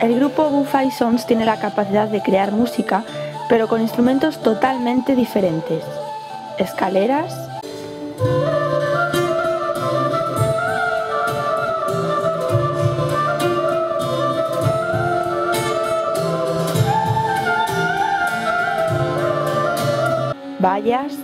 El grupo Buffy Sons tiene la capacidad de crear música, pero con instrumentos totalmente diferentes. Escaleras, vallas,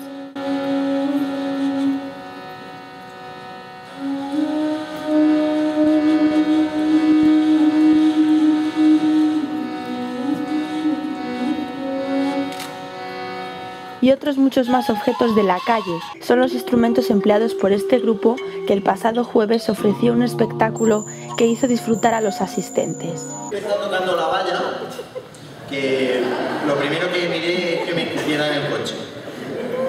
y otros muchos más objetos de la calle. Son los instrumentos empleados por este grupo que el pasado jueves ofreció un espectáculo que hizo disfrutar a los asistentes. Está tocando la valla, que lo primero que miré es que me pusiera en el coche.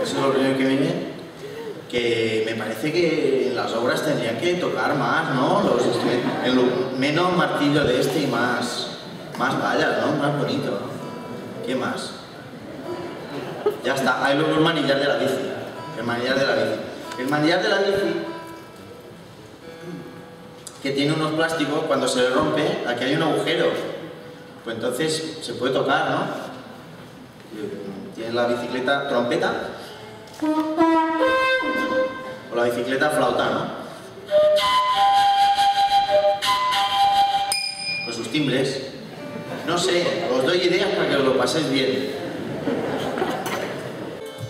Eso es lo primero que miré. Que me parece que en las obras tendrían que tocar más, ¿no? Los menos martillo de este y más, más vallas, ¿no? Más bonito. ¿Qué más? Ya está, hay luego el manillar de la bici. El manillar de la bici. El manillar de la bici, que tiene unos plásticos, cuando se le rompe, aquí hay un agujero. Pues entonces se puede tocar, ¿no? Tiene la bicicleta trompeta. O la bicicleta flauta, ¿no? Con sus timbres. No sé, os doy ideas para que os lo paséis bien.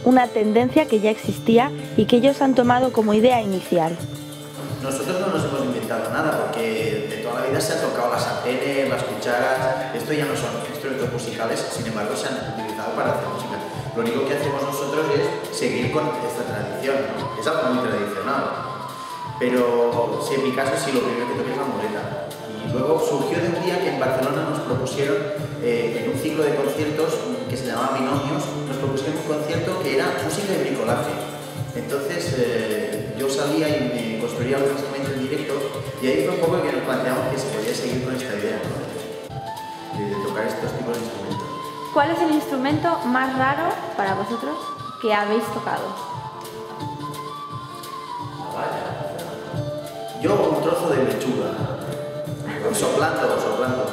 Una tendencia que ya existía y que ellos han tomado como idea inicial. Nosotros no nos hemos inventado nada porque de toda la vida se han tocado las sartenes, las cucharas, esto ya no son instrumentos musicales, sin embargo se han utilizado para hacer música. Lo único que hacemos nosotros es seguir con esta tradición, ¿no? es algo muy tradicional. Pero si en mi caso sí lo primero que toqué es la muleta. Y luego surgió de un día que en Barcelona nos propusieron, eh, en un ciclo de conciertos que se llamaba Binomios, nos propusieron un concierto música de bricolaje. Entonces eh, yo salía y me construía los instrumentos en directo y ahí fue un poco que nos planteamos que se podía seguir con esta idea ¿no? de, de tocar estos tipos de instrumentos. ¿Cuál es el instrumento más raro para vosotros que habéis tocado? Yo un trozo de lechuga, soplando, soplando,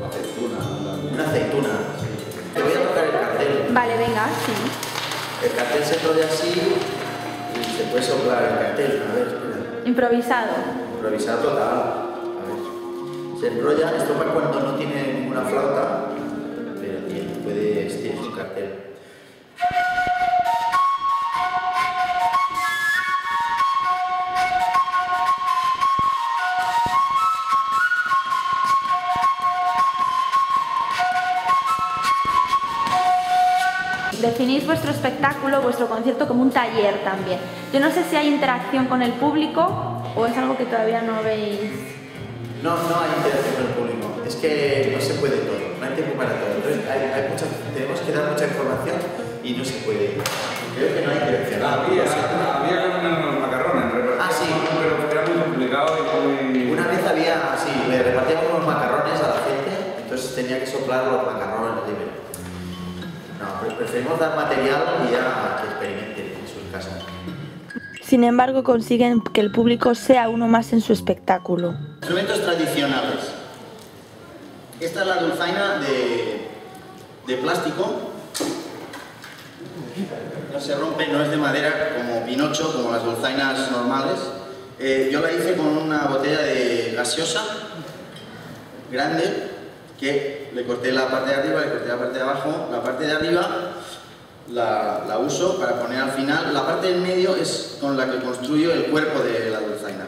La aceituna, una aceituna. Te voy a tocar el cartel. Vale, venga, sí. El cartel se enrolla así y se puede soplar el cartel. A ver, espera. Improvisado. Improvisado total. A ver. Se enrolla, esto para cuando no Definís vuestro espectáculo, vuestro concierto como un taller también. Yo no sé si hay interacción con el público o es algo que todavía no habéis... No, no hay interacción con el público. Es que no se puede todo, no hay tiempo para todo. Entonces hay, hay mucha, tenemos que dar mucha información y no se puede. Creo que no hay interacción. Había, había con unos macarrones, Ah, sí. pero era muy complicado y muy... Una vez había, sí, le repartíamos unos macarrones a la gente, entonces tenía que soplar los macarrones preferimos dar material y ya que experimenten en sus casas. Sin embargo, consiguen que el público sea uno más en su espectáculo. Instrumentos tradicionales. Esta es la dulzaina de, de plástico. No se rompe, no es de madera como Pinocho, como las dulzainas normales. Eh, yo la hice con una botella de gaseosa grande que le corté la parte de arriba, le corté la parte de abajo. La parte de arriba la, uso para poner al final. La parte del medio es con la que construyo el cuerpo de la dulzaina.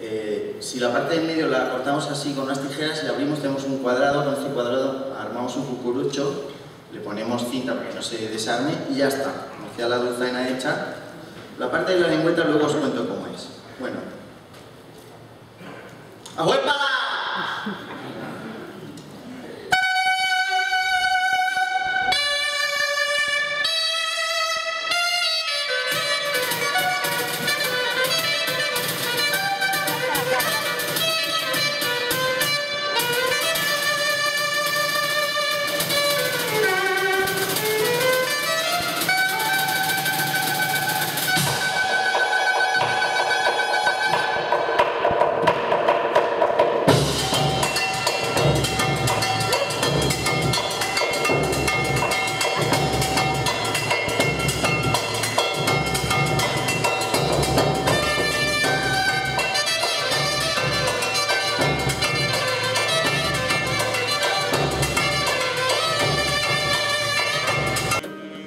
Eh, si la parte del medio la cortamos así con unas tijeras y abrimos, tenemos un cuadrado, con este cuadrado armamos un cucurucho, le ponemos cinta para que no se desarme y ya está. Nos la dulzaina hecha. La parte de la lengüeta luego os cuento cómo es. Bueno. ¡Ahuépala!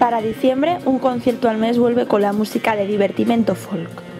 Para diciembre, un concierto al mes vuelve con la música de divertimento folk.